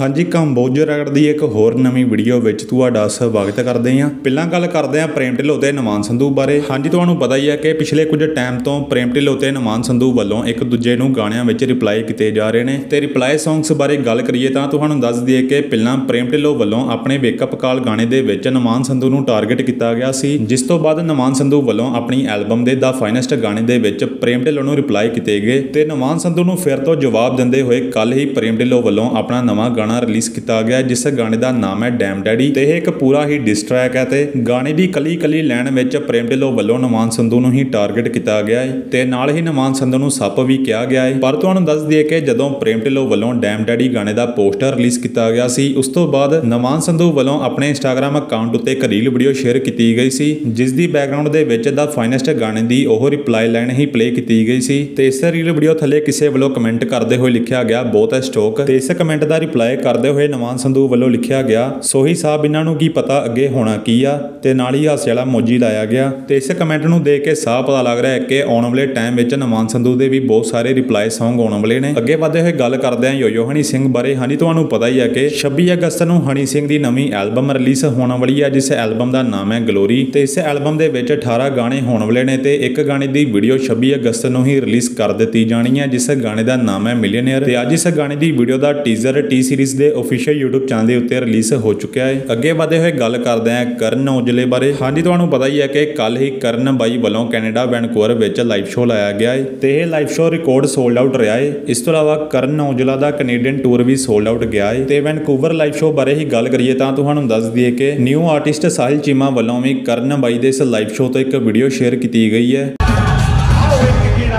ਹਾਂਜੀ ਕੰਬੋਜ ਰਗੜ ਦੀ ਇੱਕ ਹੋਰ ਨਵੀਂ ਵੀਡੀਓ ਵਿੱਚ ਤੁਹਾਡਾ ਸਵਾਗਤ ਕਰਦੇ ਹਾਂ। ਪਹਿਲਾਂ ਗੱਲ ਕਰਦੇ ਹਾਂ ਪ੍ਰੇਮ ਢਿੱਲੋਂ ਤੇ ਨਮਾਨ ਸੰਧੂ ਬਾਰੇ। ਹਾਂਜੀ, ਤੁਹਾਨੂੰ ਪਤਾ ਹੀ ਹੈ ਕਿ ਪਿਛਲੇ ਕੁਝ ਟਾਈਮ ਤੋਂ ਪ੍ਰੇਮ ਢਿੱਲੋਂ ਤੇ ਨਮਾਨ ਸੰਧੂ ਵੱਲੋਂ ਇੱਕ ਦੂਜੇ ਨੂੰ ਗਾਣਿਆਂ ਵਿੱਚ ਰਿਪਲਾਈ ਕੀਤੇ ਜਾ ਰਹੇ ਨੇ। ਤੇ ਰਿਪਲਾਈ ਸੌਂਗਸ ਬਾਰੇ ਗੱਲ ਕਰੀਏ ਤਾਂ ਤੁਹਾਨੂੰ ਦੱਸ ਦਈਏ ਕਿ ਪਹਿਲਾਂ ਪ੍ਰੇਮ ਢਿੱਲੋਂ ਵੱਲੋਂ ਆਪਣੇ ਵੇਕਅਪ ਕਾਲ ਗਾਣੇ ਦੇ ਵਿੱਚ ਨਮਾਨ ਸੰਧੂ ਨੂੰ ਟਾਰਗੇਟ ਕੀਤਾ ਗਿਆ ਸੀ। ਜਿਸ ਤੋਂ ਬਾਅਦ ਨਮਾਨ ਸੰਧੂ ਵੱਲੋਂ ਆਪਣੀ ਐਲਬਮ ਦੇ ਦਾ ਫਾਈਨੈਸਟ ਗਾਣੇ ਦੇ ਵਿੱਚ ਪ੍ਰੇਮ ਢਿੱਲੋਂ ਨੂੰ ਰਿਪਲਾਈ ਕੀਤੇ ਗਏ। ਤੇ ਨਮਾਨ ਸੰਧੂ ਨੂੰ ਫਿਰ ਤੋਂ ਜਵਾਬ ਦਿੰਦੇ ਹੋਏ ਕੱਲ ਹੀ ਪ੍ਰੇਮ ਢਿੱਲੋਂ ਵੱਲੋਂ ਆਪਣਾ ਨਵਾਂ ਗਾਣਾ ਰਿਲੀਜ਼ ਕੀਤਾ ਗਿਆ, ਜਿਸ ਗਾਣੇ ਦਾ ਨਾਮ ਹੈ ਡੈਮ ਡੈਡੀ ਤੇ ਇਹ ਇੱਕ ਪੂਰਾ ਹੀ ਡਿਸ ਟਰੈਕ ਹੈ ਤੇ ਗਾਣੇ ਦੀ ਕਲੀ ਕਲੀ ਲਾਈਨ ਵਿੱਚ ਪ੍ਰੇਮ ਢਿੱਲੋਂ ਵੱਲੋਂ ਨਮਾਨ ਸੰਧੂ ਨੂੰ ਹੀ ਟਾਰਗੇਟ ਕੀਤਾ ਗਿਆ ਹੈ ਤੇ ਨਾਲ ਹੀ ਨਮਾਨ ਸੰਧੂ ਨੂੰ ਸੱਪ ਵੀ ਕਿਹਾ ਗਿਆ ਹੈ। ਪਰ ਤੁਹਾਨੂੰ ਦੱਸ ਦਈਏ ਕਿ ਜਦੋਂ ਪ੍ਰੇਮ ਢਿੱਲੋਂ ਵੱਲੋਂ ਡੈਮ ਡੈਡੀ ਗਾਣੇ ਦਾ ਪੋਸਟਰ ਰਿਲੀਜ਼ ਕੀਤਾ ਗਿਆ ਸੀ, ਉਸ ਤੋਂ ਬਾਅਦ ਨਵਾਨ ਸੰਧੂ ਵੱਲੋਂ ਆਪਣੇ ਇੰਸਟਾਗ੍ਰam ਅਕਾਊਂਟ ਉੱਤੇ ਇੱਕ ਰੀਲ ਵੀਡੀਓ ਸ਼ੇਅਰ ਕੀਤੀ ਗਈ ਸੀ, ਜਿਸ ਦੀ ਬੈਕਗ੍ਰਾਉਂਡ ਦੇ ਵਿੱਚ ਦਾ ਫਾਈਨੈਸਟ ਗਾਣੇ ਦੀ ਉਹ ਰਿਪਲਾਈ ਲਾਈਨ ਹੀ ਪਲੇ ਕੀਤੀ ਗਈ ਸੀ ਤੇ ਇਸ ਰੀਲ ਵੀਡੀਓ ਥੱਲੇ ਕਿਸੇ ਵੱਲੋਂ ਕਮੈਂਟ ਕਰਦੇ ਹੋਏ ਲਿਖਿਆ ਗਿਆ, ਬਹੁਤ ਹੈ ਸਟੋਕ ਤੇ ਇਸ ਕਮੈਂਟ ਦਾ ਰਿਪਲਾਈ ਕਰਦੇ ਹੋਏ ਨਵਾਨ ਸੰਧੂ ਵੱਲੋਂ ਲਿਖਿਆ ਗਿਆ, ਸੋਹੀ ਸਾਹਿਬ, ਇਹਨਾਂ ਨੂੰ ਕੀ ਪਤਾ ਅੱਗੇ ਹੋਣਾ ਕੀ ਆ? ਤੇ ਨਾਲ ਹੀ ਹਾਸੇ ਵਾਲਾ ਮੋਜੀ ਲਾਇਆ ਗਿਆ। ਤੇ ਇਸ ਕਮੈਂਟ ਨੂੰ ਦੇਖ ਕੇ ਸਾਫ਼ ਪਤਾ ਲੱਗ ਰਿਹਾ ਹੈ ਕਿ ਆਉਣ ਵਾਲੇ ਟਾਈਮ ਵਿੱਚ ਨਵਾਨ ਸੰਧੂ ਦੇ ਵੀ ਬਹੁਤ ਸਾਰੇ ਰਿਪਲਾਈ Song ਆਉਣ ਵਾਲੇ ਨੇ। ਅੱਗੇ ਵਧਦੇ ਹੋਏ ਗੱਲ ਕਰਦੇ ਹਾਂ ਯੋਯੋ ਹਨੀ ਸਿੰਘ ਬਾਰੇ। ਹਾਂਜੀ ਤੁਹਾਨੂੰ ਪਤਾ ਹੀ ਹੈ ਕਿ 26 ਅਗਸਤ ਨੂੰ ਹਨੀ ਸਿੰਘ ਦੀ ਨਵੀਂ ਐਲਬਮ ਰਿਲੀਜ਼ ਹੋਣ ਵਾਲੀ ਹੈ, ਜਿਸ ਐਲਬਮ ਦਾ ਨਾਮ ਹੈ ਗਲੋਰੀ। ਤੇ ਇਸ ਐਲਬਮ ਦੇ ਵਿੱਚ 18 ਗਾਣੇ ਹੋਣ ਵਾਲੇ ਨੇ ਤੇ ਇੱਕ ਗਾਣੇ ਦੀ ਵੀਡੀਓ 26 ਅਗਸਤ ਨੂੰ ਹੀ ਰਿਲੀਜ਼ ਕਰ ਦਿੱਤੀ ਜਾਣੀ ਹੈ, ਜਿਸ ਗਾਣੇ ਦਾ ਨਾਮ ਹੈ ਮਿਲੀਅਨਰ ਤੇ ਅੱਜ ਇਸ ਗਾਣੇ ਦੀ ਵੀਡੀਓ ਦਾ ਟੀਜ਼ਰ, ਟੀ ਸੀਰੀਜ਼ ਦੇ ਅਫੀਸ਼ੀਅਲ YouTube ਚੈਨਲ ਦੇ ਉੱਤੇ ਰਿਲੀਜ਼ ਹੋ ਚੁੱਕਿਆ ਹੈ। ਅੱਗੇ ਵਧਦੇ ਹੋਏ ਗੱਲ ਕਰਦੇ ਹਾਂ ਕਰਨ ਔਜਲੇ ਬਾਰੇ। ਹਾਂਜੀ, ਤੁਹਾਨੂੰ ਪਤਾ ਹੀ ਹੈ ਕਿ ਕੱਲ ਹੀ ਕਰਨ ਬਾਈ ਵੱਲੋਂ ਕੈਨੇਡਾ ਵੈਨਕੂਵਰ ਵਿੱਚ ਲਾਈਵ ਸ਼ੋਅ ਲਾਇਆ ਗਿਆ ਹੈ ਤੇ ਇਹ live show record sold out ਰਿਹਾ ਹੈ। ਇਸ ਤੋਂ ਇਲਾਵਾ ਕਰਨ ਔਜਲਾ ਦਾ ਕੈਨੇਡੀਅਨ ਟੂਰ ਵੀ ਸੋਲਡ ਆਊਟ ਗਿਆ ਹੈ। ਤੇ ਵੈਨਕੂਵਰ ਲਾਈਵ ਸ਼ੋਅ ਬਾਰੇ ਹੀ ਗੱਲ ਕਰੀਏ ਤਾਂ ਤੁਹਾਨੂੰ ਦੱਸ ਦਈਏ ਕਿ ਨਿਊ ਆਰਟਿਸਟ ਸਾਹਿਲ ਚੀਮਾ ਵੱਲੋਂ ਵੀ ਕਰਨ ਬਾਈ ਦੇ ਇਸ ਲਾਈਵ ਸ਼ੋਅ ਤੋਂ ਇੱਕ ਵੀਡੀਓ ਸ਼ੇਅਰ ਕੀਤੀ ਗਈ ਹੈ।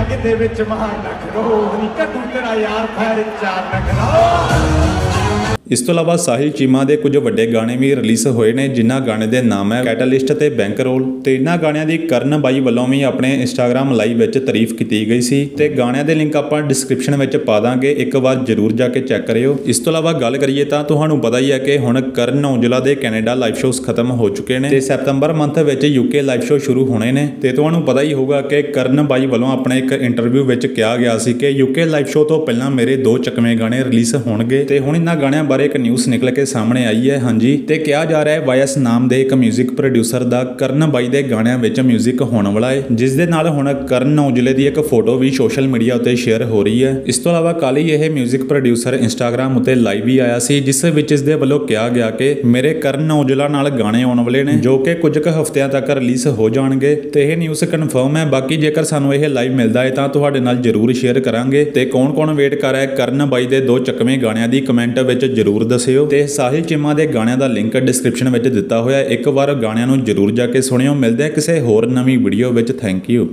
ਕਿਤੇ ਵਿੱਚ ਮਹਾਨ ਲੱਖ ਰੋ ਨੀ ਤੇਰਾ ਯਾਰ ਫੈਰ ਚਾਰ ਲੱਖ ਇਸ ਤੋਂ ਇਲਾਵਾ ਸਾਹਿਲ ਚੀਮਾ ਦੇ ਕੁਝ ਵੱਡੇ ਗਾਣੇ ਵੀ ਰਿਲੀਜ਼ ਹੋਏ ਨੇ, ਜਿਨ੍ਹਾਂ ਗਾਣੇ ਦੇ ਨਾਮ ਹੈ ਕੈਟਲਿਸਟ ਤੇ ਬੈਂਕ ਰੋਲ ਤੇ ਇਹਨਾਂ ਗਾਣਿਆਂ ਦੀ ਕਰਨ ਬਾਈ ਵੱਲੋਂ ਵੀ ਆਪਣੇ ਇੰਸਟਾਗ੍ਰam ਲਾਈਵ ਵਿੱਚ ਤਾਰੀਫ ਕੀਤੀ ਗਈ ਸੀ ਤੇ ਗਾਣਿਆਂ ਦੇ ਲਿੰਕ ਆਪਾਂ ਡਿਸਕ੍ਰਿਪਸ਼ਨ ਵਿੱਚ ਪਾ ਦਾਂਗੇ, ਇੱਕ ਵਾਰ ਜਰੂਰ ਜਾ ਕੇ ਚੈੱਕ ਕਰਿਓ। ਇਸ ਤੋਂ ਇਲਾਵਾ ਗੱਲ ਕਰੀਏ ਤਾਂ ਤੁਹਾਨੂੰ ਪਤਾ ਹੀ ਹੈ ਕਿ ਹੁਣ ਕਰਨ ਔਜਲਾ ਦੇ ਕੈਨੇਡਾ ਲਾਈਵ ਸ਼ੋਅਸ ਖਤਮ ਹੋ ਚੁੱਕੇ ਨੇ ਤੇ ਸੈਪਟੰਬਰ ਮੰਥ ਵਿੱਚ ਯੂਕੇ ਲਾਈਵ ਸ਼ੋਅ ਸ਼ੁਰੂ ਹੋਣੇ ਨੇ ਤੇ ਤੁਹਾਨੂੰ ਪਤਾ ਹੀ ਹੋਊਗਾ ਕਿ ਕਰਨ ਬਾਈ ਵੱਲੋਂ ਆਪਣੇ ਇੱਕ ਇੰਟਰਵਿਊ ਵਿੱਚ ਕਿਹਾ ਗਿਆ ਸੀ ਕਿ ਯੂਕੇ ਲਾਈਵ ਸ਼ੋਅ ਤੋਂ ਪਹਿਲਾਂ ਮੇਰੇ ਦੋ ਚੱਕਵੇਂ ਗਾਣੇ ਰਿਲੀਜ਼ ਹੋਣਗੇ ਤੇ ਹੁਣ ਇਹਨਾਂ ਗਾਣਿਆਂ ਬਾਰੇ ਇੱਕ ਨਿਊਜ਼ ਨਿਕਲ ਕੇ ਸਾਹਮਣੇ ਆਈ ਹੈ ਹਾਂਜੀ ਤੇ ਕਿਹਾ ਜਾ ਰਿਹਾ ਹੈ ਵਾਇਸ ਨਾਮ ਦੇ ਇੱਕ 뮤직 ਪ੍ਰੋਡਿਊਸਰ ਦਾ ਕਰਨ ਬਾਈ ਦੇ ਗਾਣਿਆਂ ਵਿੱਚ 뮤직 ਹੋਣ ਵਾਲਾ ਹੈ ਜਿਸ ਦੇ ਨਾਲ ਹੁਣ ਕਰਨ ਔਜਲੇ ਦੀ ਇੱਕ ਫੋਟੋ ਵੀ ਸੋਸ਼ਲ ਮੀਡੀਆ ਉੱਤੇ ਸ਼ੇਅਰ ਹੋ ਰਹੀ ਹੈ ਇਸ ਤੋਂ ਇਲਾਵਾ ਕੱਲ ਹੀ ਇਹ 뮤직 ਪ੍ਰੋਡਿਊਸਰ ਇੰਸਟਾਗ੍ਰam ਉੱਤੇ ਲਾਈਵ ਵੀ ਆਇਆ ਸੀ ਜਿਸ ਵਿੱਚ ਇਸ ਦੇ ਵੱਲੋਂ ਕਿਹਾ ਗਿਆ ਕਿ ਮੇਰੇ ਕਰਨ ਔਜਲਾ ਨਾਲ ਗਾਣੇ ਆਉਣ ਵਾਲੇ ਨੇ ਜੋ ਕਿ ਕੁਝ ਕੁ ਹਫ਼ਤਿਆਂ ਤੱਕ ਰਿਲੀਜ਼ ਹੋ ਜਾਣਗੇ ਤੇ ਇਹ ਨਿਊਜ਼ ਕਨਫਰਮ ਹੈ ਬਾਕੀ ਜੇਕਰ ਸਾਨੂੰ ਇਹ ਲਾਈਵ ਮਿਲਦਾ ਹੈ ਤਾਂ ਤੁਹਾਡੇ ਨਾਲ ਜਰੂਰ ਸ਼ੇਅਰ ਕਰਾਂਗੇ ਤੇ ਕੌਣ-ਕੌਣ ਵੇਟ ਕਰ ਰਿਹਾ ਹੈ ਕਰਨ ਬਾਈ ਦੇ ਦੋ ਚੱਕਵੇਂ ਗਾਣਿਆਂ ਦੀ ਕਮੈਂਟ ਵਿੱਚ ਜਰੂਰ ਦੱਸਿਓ। ਤੇ ਸਾਹਿਲ ਚੀਮਾ ਦੇ ਗਾਣਿਆਂ ਦਾ ਲਿੰਕ ਡਿਸਕ੍ਰਿਪਸ਼ਨ ਵਿੱਚ ਦਿੱਤਾ ਹੋਇਆ ਇੱਕ ਵਾਰ ਗਾਣਿਆਂ ਨੂੰ ਜਰੂਰ ਜਾ ਕੇ ਸੁਣਿਓ। ਮਿਲਦੇ ਆ ਕਿਸੇ ਹੋਰ ਨਵੀਂ ਵੀਡੀਓ ਵਿੱਚ। Thank you